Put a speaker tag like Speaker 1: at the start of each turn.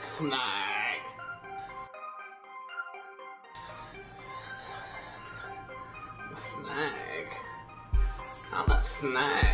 Speaker 1: Snag. Snag. I'm a snag.